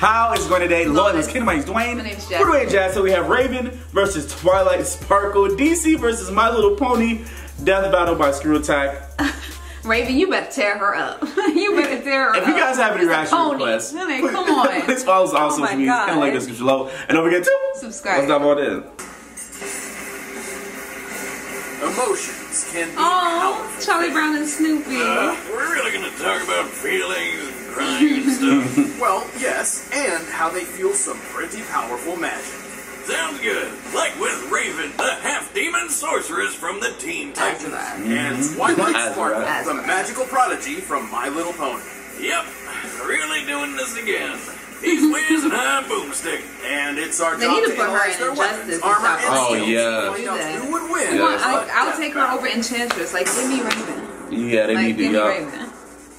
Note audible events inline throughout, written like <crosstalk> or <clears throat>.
How is it going today? Lord, let's kid. My name's Dwayne. My name's We're Dwayne Jazz. So we have Raven versus Twilight Sparkle. DC versus My Little Pony. Death Battle by Screw Attack. <laughs> Raven, you better tear her up. <laughs> you better tear her If up. If you guys have any It's a reaction requests, I mean, come on. please follow us on Oh social my media. Kind of like God. the description below. And don't forget to Subscribe. Let's dive on in. Emotions can be Oh, powerful. Charlie Brown and Snoopy. Uh, we're really gonna talk about feelings and crying and stuff. <laughs> Well, yes, and how they feel some pretty powerful magic. Sounds good. Like with Raven, the half-demon sorceress from the Teen Titans. Azra. Mm-hmm. And Twilight Azra. Sparkle, the magical prodigy from My Little Pony. Yep, really doing this again. He's Wiz and I'm Boomstick. And it's our They job need to to put her analyze in their Injustice weapons, armor, stuff. and Oh, yeah. Do that. who would win. Yeah. Come on, I'll, I'll take her over Enchantress. Like, give me Raven. Yeah, they Like, need to give me go. Raven.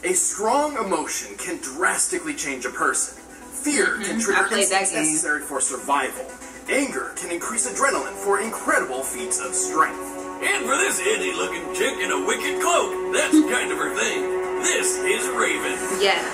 A strong emotion can drastically change a person. Fear can trigger played that instincts necessary for survival. Anger can increase adrenaline for incredible feats of strength. And for this itty-looking chick in a wicked cloak, that's <laughs> kind of her thing. This is Raven. Yes.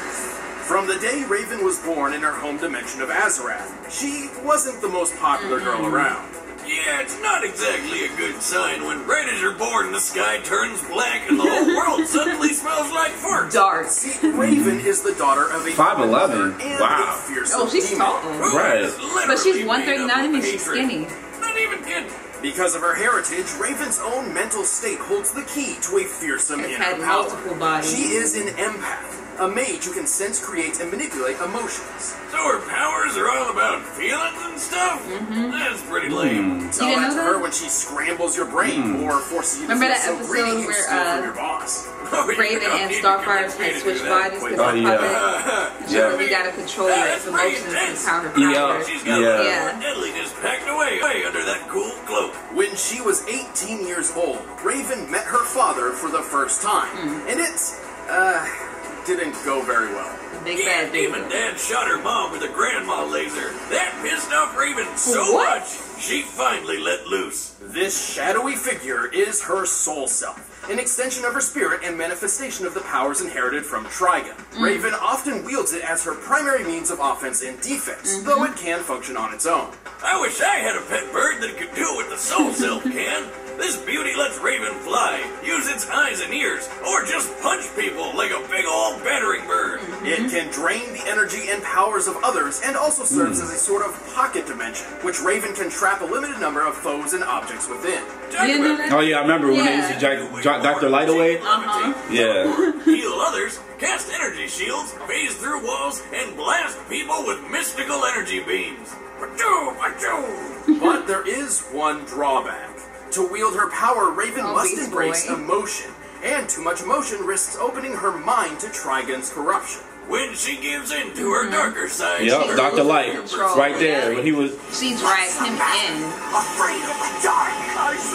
From the day Raven was born in her home dimension of Azarath, she wasn't the most popular girl Mm-hmm. around. Yeah, it's not exactly a good sign when right as you're born, the sky turns black and the whole world <laughs> suddenly smells like farts. Dark. See, Raven is the daughter of a 5'11". mother Wow. a Oh, she's tall. Right. But she's made 139. up I mean, she's skinny. Not even kidding. Because of her heritage, Raven's own mental state holds the key to a fearsome It's inner had power. multiple bodies. She is an empath, a mage who can sense, create, and manipulate emotions. So her powers are all about feelings and stuff? That's pretty lame. Tell You didn't that know to that? her when she scrambles your brain or forces you to Remember feel that so episode greedy where, uh, from your boss. <laughs> Oh, you Raven don't and Starfire convince me had switched bodies Wait, because Oh, of yeah. puppet. Yeah. really got to control That's its pretty emotions and intense. how her Yeah. She's got Yeah. a lot Yeah. of deadliness packed away, away under that cool cloak. When she was 18 years old, Raven met her father for the first time, Hmm. and it's, uh, didn't go very well. The big Yeah, bad dude. Demon Dad shot her mom with a grandma laser. That pissed off Raven so What? much, she finally let loose. This shadowy figure is her soul self, an extension of her spirit and manifestation of the powers inherited from Trigon. Mm. Raven often wields it as her primary means of offense and defense, Mm-hmm. though it can function on its own. I wish I had a pet bird that could do what the soul <laughs> self can. This beauty lets Raven fly, use its eyes and ears, or just punch people like a can drain the energy and powers of others and also serves Hmm. as a sort of pocket dimension, which Raven can trap a limited number of foes and objects within. Talk You know about that? Oh yeah, I remember when they used to Yeah. jack, jack Dr. Lightaway. Uh-huh. Yeah. <laughs> Heal others, cast energy shields, phase through walls, and blast people with mystical energy beams. Achoo! Achoo! <laughs> But there is one drawback. To wield her power, Raven Oh, must embrace Boy. emotion, and too much emotion risks opening her mind to Trigon's corruption. When she gives in to her mm-hmm. darker side, Yep, her Dr. Light. Right there. yeah. When he was She dragged him in, Afraid of the dark.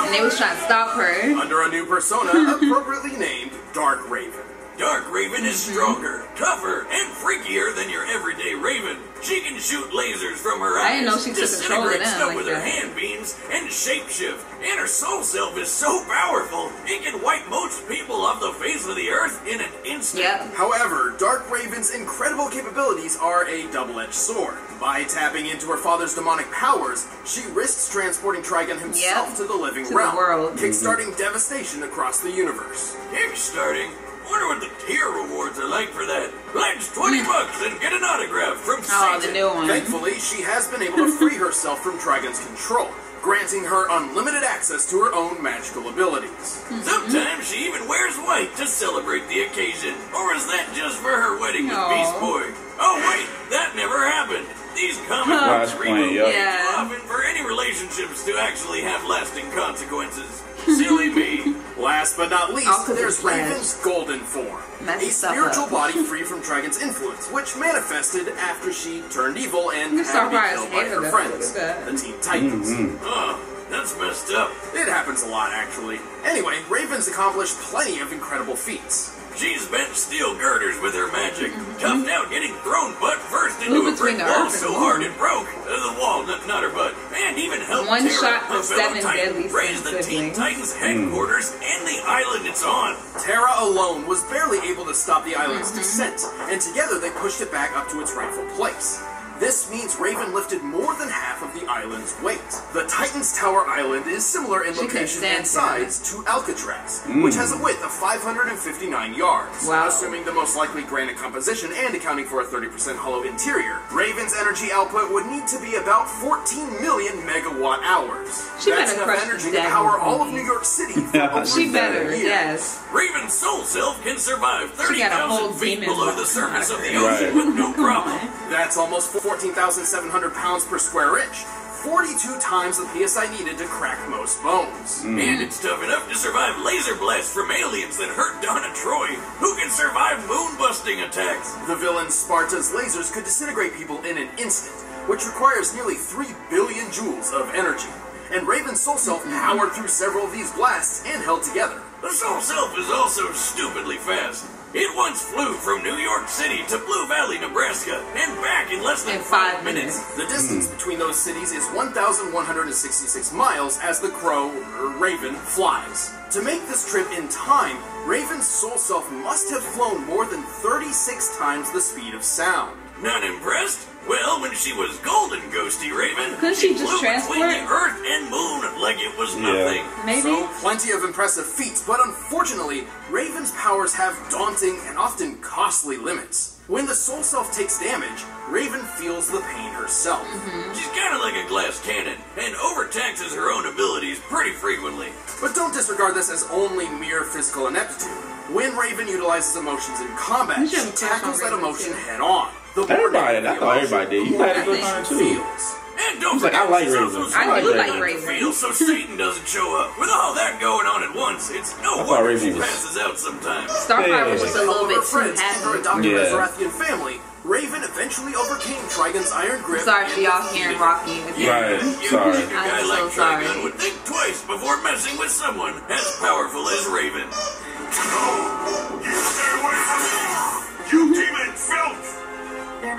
and they was trying to stop her. Under a new persona <laughs> appropriately named Dark Raven. Dark Raven is stronger, tougher, and freakier than your everyday Raven. She can shoot lasers from her eyes, I didn't know she took control of disintegrate stuff like with that. her hand beams, and shapeshift. And her soul self is so powerful, it can wipe most people off the face of the earth in an instant. Yep. However, Dark Raven's incredible capabilities are a double-edged sword. By tapping into her father's demonic powers, she risks transporting Trigon himself Yep. to the living To the realm, world. kickstarting devastation across the universe. Kickstarting? Wonder what the tier rewards are like for that. Pledge 20 bucks and get an autograph from Hmm. Oh, Satan. the new one. Thankfully, she has been able to free <laughs> herself from Trigon's control, granting her unlimited access to her own magical abilities. Sometimes she even wears white to celebrate the occasion. Or is that just for her wedding with Aw. Beast Boy? Oh wait, that never happened. These comic books Flashpoint, reboot yep. Yeah. too often for any relationships to actually have lasting consequences. Silly me. Last but not least, there's. Raven's golden form. Mess a spiritual body <laughs> free from Trigon's influence, which manifested after she turned evil and You had to be killed by her friends, look at that. the Teen Titans. Mm-hmm. Oh, that's messed up. It happens a lot, actually. Anyway, Raven's accomplished plenty of incredible feats. She's bent steel girders with her magic. Toughed out getting thrown butt first into Ooh, a brick wall so the hard it broke. Uh, the wall, not, not her butt. And even helped One Terra, shot her for fellow seven Titan, deadly raise the Teen siblings. Titans headquarters and the island it's on. Terra alone was barely able to stop the island's Mm-hmm. descent, and together they pushed it back up to its rightful place. This means Raven lifted more than half of the island's weight. The Titan's Tower Island is similar in She location and size to Alcatraz, hmm. which has a width of 559 yards. Wow. Assuming the most likely granite composition and accounting for a 30% hollow interior, Raven's energy output would need to be about 14 million megawatt hours. She That's better enough energy to power all of. New York City <laughs> for over She better, years. yes. Raven's soul self can survive She got a whole 30,000 feet below the surface of the ocean Right. <laughs> with no problem. That's almost 14,700 pounds per square inch. 42 times the PSI needed to crack most bones. Hmm. And it's tough enough to survive laser blasts from aliens that hurt Donna Troy, who can survive moon-busting attacks. The villain Sparta's lasers could disintegrate people in an instant, which requires nearly 3 billion joules of energy. And Raven's soul self powered through several of these blasts and held together. The Soul Self is also stupidly fast. It once flew from New York City to Blue Valley, Nebraska, and back in less than In five minutes. The distance hmm. between those cities is 1,166 miles as the crow, or Raven, flies. To make this trip in time, Raven's soul self must have flown more than 36 times the speed of sound. Not impressed? Well, when she was golden, Ghosty Raven, Couldn't she just flew transport? between the Earth and Moon like it was nothing? Yeah. nothing. Maybe. So, plenty of impressive feats, but unfortunately, Raven's powers have daunting and often costly limits. When the soul self takes damage, Raven feels the pain herself. Mm-hmm. She's kind of like a glass cannon, and overtaxes her own abilities pretty frequently. But don't disregard this as only mere physical ineptitude. When Raven utilizes emotions in combat, she have a crush on tackles that emotion too. head on. The more Everybody- negative I thought everybody did. You had a good time, too. feels. And don't like, I like she's Raven. also I like do like Raven. Raven. Feel so Satan doesn't show up. With all that going on at once, it's no thought wonder Raven she was- passes out sometimes. Starfire was Yeah. just a little bit her too friends and her happy. adopted Yeah. Resurrectian family, Raven eventually overcame Trigon's iron grip. Sorry and for y'all defeated hearing him. Rocky. Yeah, Right, sorry. think a guy I'm like so sorry. Trigon would think twice before messing with someone as powerful as Raven. You <laughs>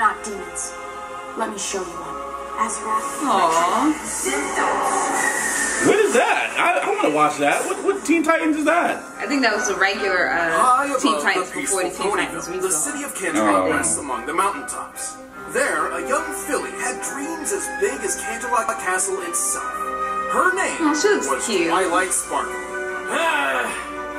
not demons. Let me show you one. Azarath. Aww. What is that? I, I want to watch that. What, what Teen Titans is that? I think that was the regular High uh, Teen the Titans peaceful before the Teen Titans the city of Canterlot Oh. rests among the mountaintops. There, a young filly had dreams as big as Canterlot Castle itself. Her name Oh, she looks was cute. Twilight Sparkle. <sighs> Ah,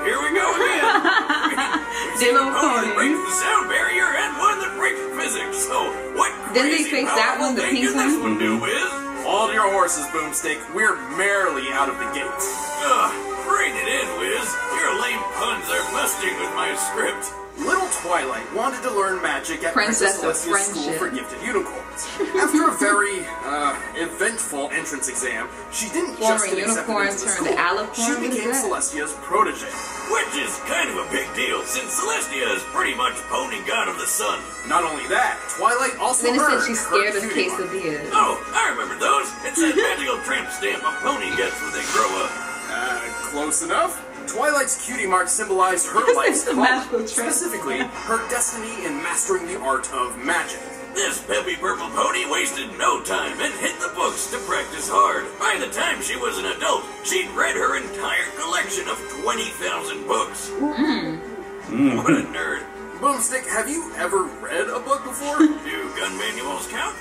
here we go again. <laughs> They little oh, Opponent breaks the sound barrier and one that breaks physics. So what Didn't they crazy fix that one, the powerful pink can this one? one do, Wiz? Hold your horses, Boomstick. We're merrily out of the gates. Ugh, rein it in, Wiz. Your lame puns are busting with my script. Little Twilight wanted to learn magic at Princess of Celestia's School for Gifted Unicorns. After a very uh, eventful entrance exam, she didn't Former just get accepted into the turned school. alicorn? She became that? Celestia's protege. Which is kind of a big deal since Celestia is pretty much pony god of the sun. Not only that, Twilight also Then it earned said she's her scared of cutie mark. quesadillas. Oh, I remember those. It's that magical tramp stamp a pony gets when they grow up. Uh, close enough. Twilight's cutie mark symbolized her <laughs> life's the calling, specifically her destiny in mastering the art of magic. This peppy purple pony wasted no time and hit the books to practice hard. By the time she was an adult, she'd read her entire collection of 20,000 books. What a nerd. Boomstick, have you ever read a book before? <laughs> Do gun manuals count?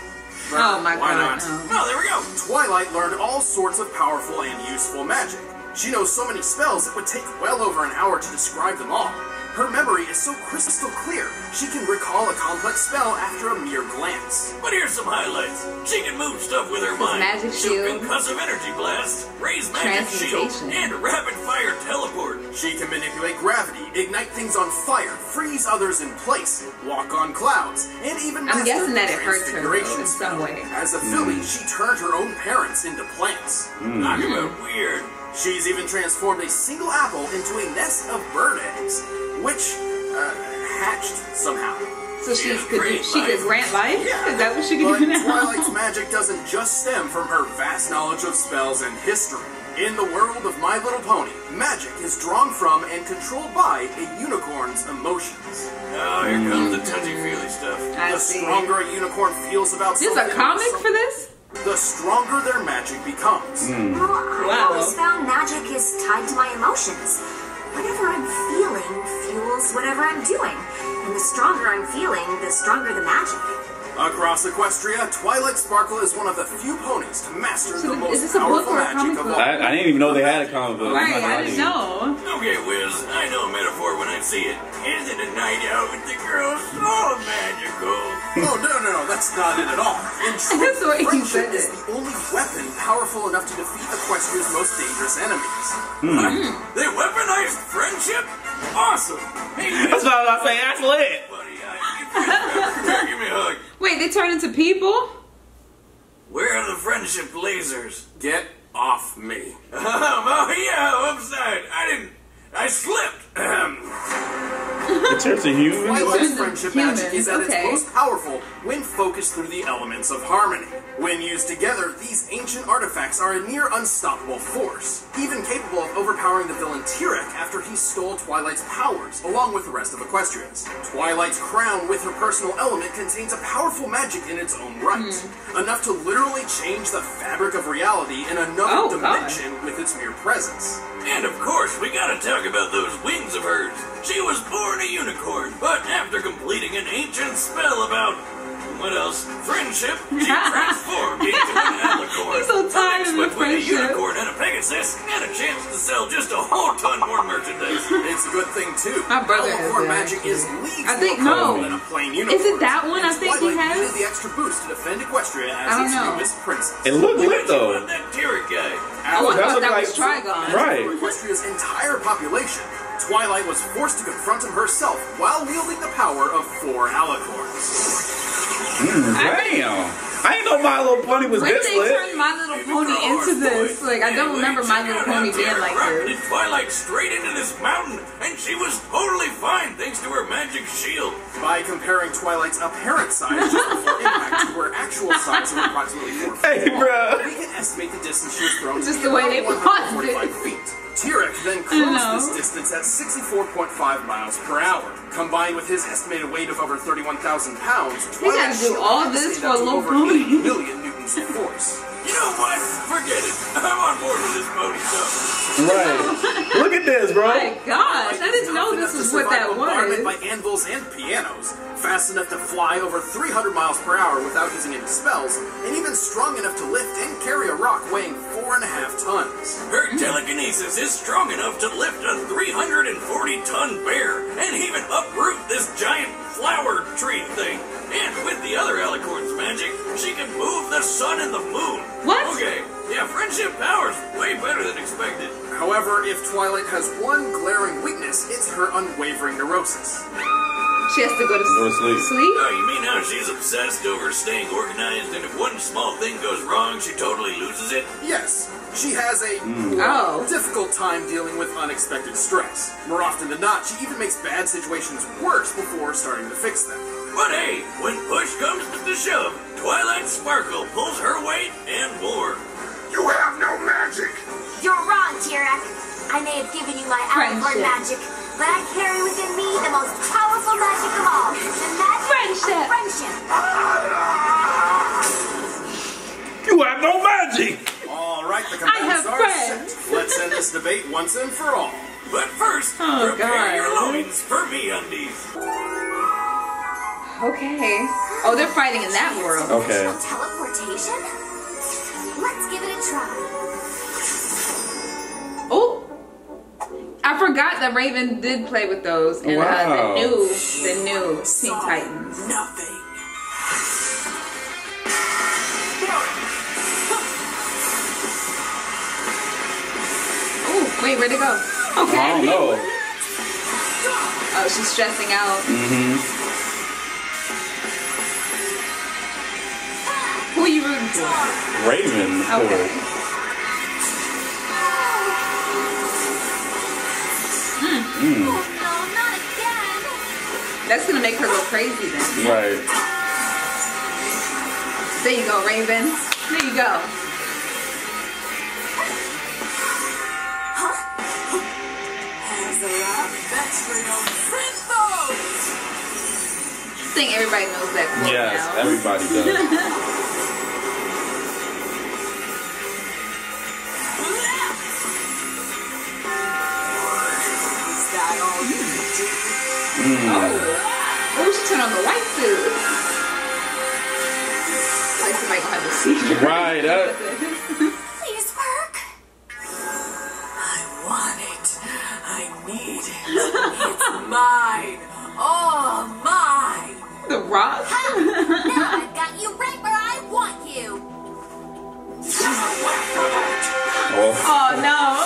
Oh my Why god. not? no. Oh, there we go. Twilight learned all sorts of powerful and useful magic. She knows so many spells it would take well over an hour to describe them all. Her memory is so crystal clear, she can recall a complex spell after a mere glance. But here's some highlights. She can move stuff with her mind. magic shoot shield. concussive energy blasts, raise magic shield, Transmutation. and rapid fire teleport. She can manipulate gravity, ignite things on fire, freeze others in place, walk on clouds, and even I'm guessing that it hurts her, transfiguration though, in some spell. way. As a filly, hmm. she turned her own parents into plants. Hmm. Talk about weird. She's even transformed a single apple into a nest of bird eggs, which uh, hatched somehow. So she Yeah, could do, great she could grant life? Yeah, Is that what she could but do now? Twilight's <laughs> magic doesn't just stem from her vast knowledge of spells and history. In the world of My Little Pony, magic is drawn from and controlled by a unicorn's emotions. Oh, here comes the touchy-feely stuff. I the see. stronger a unicorn feels about There's something, a comic for this? The stronger their magic becomes. Hmm. Well, I Wow. always found magic is tied to my emotions. Whatever I'm feeling fuels whatever I'm doing. And the stronger I'm feeling, the stronger the magic. Across Equestria, Twilight Sparkle is one of the few ponies to master So the is most this a book powerful or a magic comic of book? all. I, I didn't even know they had a comic book. Right, not I didn't you. know. Okay, Wiz, I know a metaphor when I see it. Isn't a night out with the girls so magical? <laughs> Oh, no, no, no, that's not it at all. In <laughs> truth, That's what friendship is the only weapon powerful enough to defeat Equestria's most dangerous enemies. Hmm. What? They weaponized friendship? Awesome! Hey, That's what I was about to say. That's lit. buddy, I, come <laughs> give me a hug. Wait, they turn into people? Where are the friendship lasers? Get off me. <laughs> Oh yeah, upside. I didn't. I slipped. <clears throat> Ahem. It turns to human. Twilight's Humans, friendship humans, magic is at okay. its most powerful when focused through the elements of harmony. When used together, these ancient artifacts are a near unstoppable force, even capable of overpowering the villain Tirek after he stole Twilight's powers, along with the rest of Equestria's. Twilight's crown with her personal element contains a powerful magic in its own right, hmm. enough to literally change the fabric of reality in another Oh, God. dimension with its mere presence. And of course, we gotta talk about those wings of hers. She was born a unicorn, but after completing an ancient spell about. What else? Friendship, she <laughs> transformed into an alicorn. He's so tired of the But when a unicorn and a Pegasus had a chance to sell just a whole ton more merchandise. It's a good thing too. My brother has Alicorn that, magic is leagues I think- no. than a plain unicorn. Is it that one I And think he Twilight has? needed the extra boost to defend Equestria I as don't its know. newest princess. It looked What lit though. that Tirek guy? Oh, I That thought that like- was Trigon. Right. Equestria's entire population, Twilight was forced to confront him herself while wielding the power of four alicorns. Mm, damn. I ain't know My Little Pony was When this they lit. turned My Little Pony into this? Like, I don't remember My Little Pony being like Rocketed this. Twilight straight into this mountain, and she was totally fine thanks to her magic shield. By comparing Twilight's apparent size just before impact to her actual size of approximately four feet, Hey, bruh. we can estimate the distance she was thrown Just be the way they about paused it. feet. Tirek then closed this distance at 64.5 miles per hour. Combined with his estimated weight of over 31,000 pounds, He gotta do all this for a up to little over pony. 80 <laughs> million newtons of force. You know what? Forget it. <laughs> I'm on board with this pony stuff. Right. Look at this, bro. Oh my gosh, I didn't know this was what that Bombardment was. by anvils and pianos, fast enough to fly over 300 miles per hour without using any spells, and even strong enough to lift and carry a rock weighing four and a half tons. Her telekinesis is strong enough to lift a 340 ton bear and even uproot this giant flower tree thing. And with the other Alicorn's magic, she can move the sun and the moon. What? Okay, yeah, friendship powers way better than expected. However, if Twilight has one glaring weakness, it's her unwavering neurosis. She has to go to, Go to sleep. sleep? Oh, you mean how she's obsessed over staying organized, and if one small thing goes wrong, she totally loses it? Yes, she has a hmm. Oh. difficult time dealing with unexpected stress. More often than not, she even makes bad situations worse before starting to fix them. But hey, when push comes to shove, Twilight Sparkle pulls her weight and more. You have no magic. You're wrong, Tirek. I may have given you my alicorn Friendship. magic, but I carry within me the most powerful magic of all. The magic Friendship. of friendship. You have no magic. All right, the I have combatants are friends. set. Let's end this debate once and for all. But first, Oh, prepare God. your loins for me undies. Okay. Oh, they're fighting in that world. Okay. Teleportation? Let's give it a try. Oh. I forgot that Raven did play with those in uh, Wow. the new, the new Teen Titans. Nothing. Oh, wait, where'd it go? Okay. I don't know. Oh, she's stressing out. Who Raven, of Okay. course. Oh no, not. That's gonna make her go crazy then. Right. There you go, Raven. There you go. I think everybody knows that quote Yes, now. everybody does. <laughs> Right. That, Please work. I want it. I need it. It's mine. All mine. The Rock. Now I've got you right where I want you. oh, Oh no.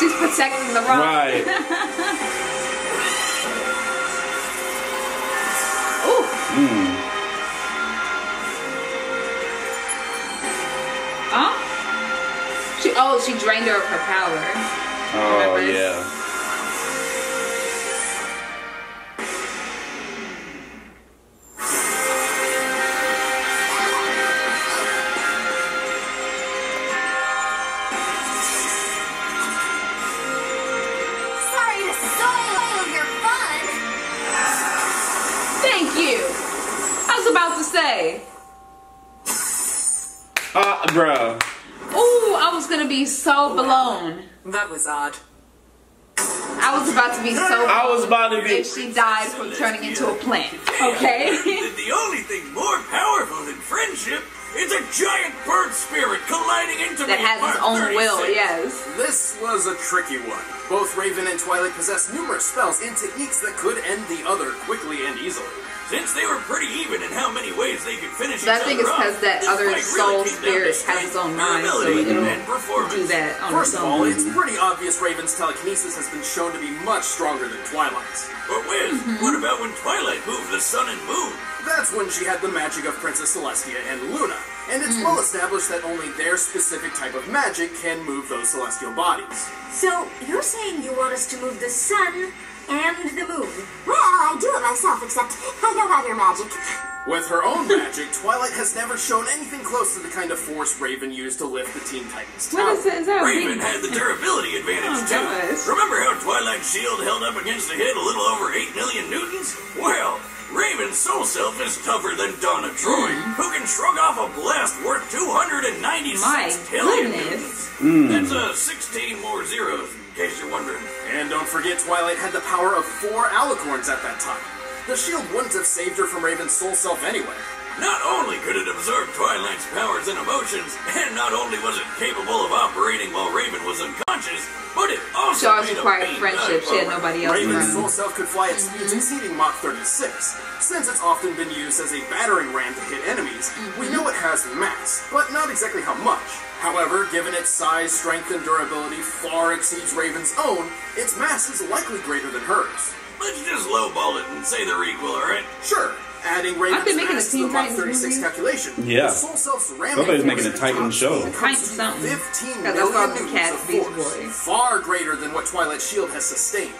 She's protecting the Rock. right. <laughs> Ooh. Mm. Drained her of her power. Oh Remember? yeah. Blown. That was odd. I was about to be so I was about to be. if she died from turning into a plant. Okay? <laughs> the only thing more powerful than friendship is a giant bird spirit colliding into that me has at his Mark own will, 36. yes. This was a tricky one. Both Raven and Twilight possess numerous spells and techniques that could end the other quickly and easily. Since they were pretty even in how many ways they could finish So I each think other it's 'cause off, that other fight soul really came down to spirit has its own mind, so durability, it'll and. Do that on First its of all, own. it's pretty obvious Raven's telekinesis has been shown to be much stronger than Twilight's. But Wiz, Mm-hmm. what about when Twilight moved the sun and moon? That's when she had the magic of Princess Celestia and Luna, and it's Mm. well established that only their specific type of magic can move those celestial bodies. So you're saying you want us to move the sun and the moon? Well, I do it myself, except I don't have your magic. With her own magic, Twilight has never shown anything close to the kind of force Raven used to lift the Teen Titans What tower. is it? Is that Raven reading? had the durability advantage Oh, too. gosh. Remember how Twilight's shield held up against a hit a little over 8 million newtons? Well, Raven's soul self is tougher than Donna Troy, Hmm. who can shrug off a blast worth 296 My billion goodness. newtons. That's uh, 16 more zeros, in case you're wondering. And don't forget, Twilight had the power of four alicorns at that time. The shield wouldn't have saved her from Raven's soul self anyway. Not only could it absorb Twilight's powers and emotions, and not only was it capable of operating while Raven was unconscious, but it also She always made a required friendship. She had nobody else Raven's around. soul self could fly at speeds exceeding Mach 36. Since it's often been used as a battering ram to hit enemies, we mm-hmm. know it has mass, but not exactly how much. However, given its size, strength, and durability far exceeds Raven's own, its mass is likely greater than hers. Let's just lowball it and say they're equal, alright? Sure, adding Aren't they Raven's making a mass to the Mach Titans 36 movie? calculation, Yeah. Soul Self's ramming Somebody's making a Titan show. speed Titan comes something. 15 'Cause I saw million them newtons cats of force, Boy. far greater than what Twilight shield has sustained.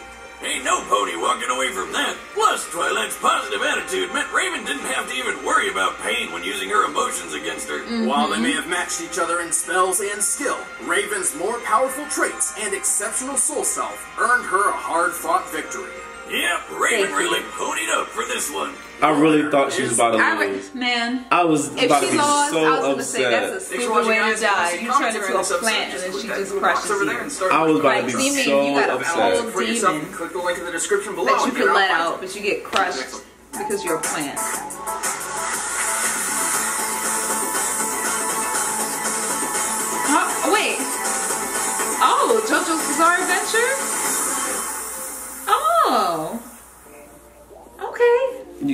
Ain't no pony walking away from that. Plus, Twilight's positive attitude meant Raven didn't have to even worry about pain when using her emotions against her. Mm-hmm. While they may have matched each other in spells and skill, Raven's more powerful traits and exceptional soul self earned her a hard-fought victory. Yep, Raven Thank you. really ponied up for this one. I really thought she was about to lose. re- man. I was If about to she be lost, so I was gonna upset. say that's a Thanks for stupid way to die. You comments turn into during a plant and then she just crushes you. and start I was about Like, to be so you mean so you got a upset. whole for yourself. demon Click the link in the description below. that you and could let out, but you get crushed because you're a plant. Oh, wait. Oh, JoJo's Bizarre Adventure?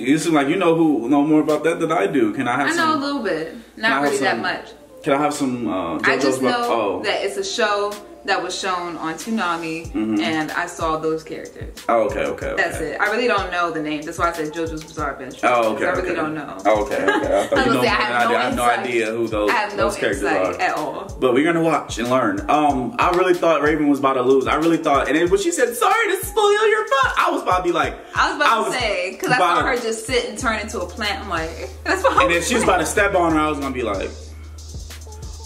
You seem like you know who know more about that than I do. Can I have I know a little bit. Not really that much. Can I have some? Uh, I just know about- oh. that it's a show that was shown on Toonami, and I saw those characters. Oh, okay, okay, okay. That's it. I really don't know the name. That's why I said JoJo's Bizarre Adventure. Oh, okay. I really okay. don't know. Oh, okay, okay. I <laughs> know I have no I have no idea who those, I have no those characters are. at all. But we're gonna watch and learn. Um, I really thought Raven was about to lose. I really thought, and then when she said, "Sorry to spoil your fun," I was about to be like, I was about I to say because I saw her just sit and turn into a plant. I'm like, <laughs> that's what. I and then was she was about to step on her. I was gonna be like,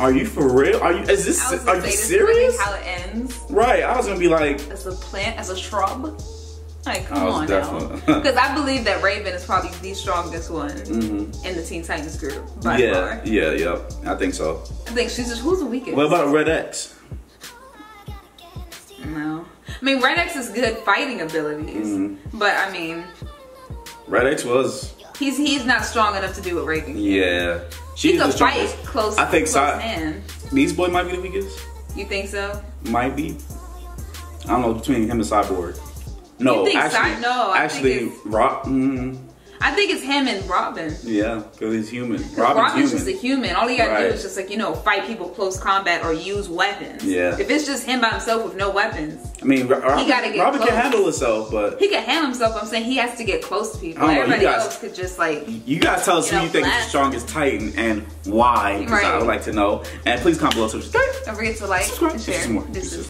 "Are you for real? Are you? Is this? Are you say this is serious?" how it ends Right. I was gonna be like, as a plant, as a shrub. Like, I come on definitely- now. <laughs> Because I believe that Raven is probably the strongest one in the Teen Titans group by yeah, far. yeah, yeah. I think so. I think she's just who's the weakest. What about Red X? no, I mean Red X is good fighting abilities, Mm-hmm. but I mean Red X was He's he's not strong enough to do what Raven. can. Yeah. He She's could the fight close. I think close so. Beast Boy might be the weakest. You think so? Might be. I don't know between him and Cyborg. No, actually, Cy- no, I actually, Rock. Mm, I think it's him and Robin. yeah, because he's human. Robin's, Robin's human. just a human. All he gotta Right. do is just like you know fight people close combat or use weapons. Yeah. If it's just him by himself with no weapons, I mean, Ro- Robin, gotta get Robin can handle himself, but he can handle himself. I'm saying he has to get close to people. Know, Everybody guys- else could just like. you gotta tell us You who know, you think is the strongest Titan and why. Because I would like to know. And please comment below. So Subscribe. Don't forget to like Subscribe. and share. This is-